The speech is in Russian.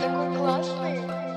такой классный.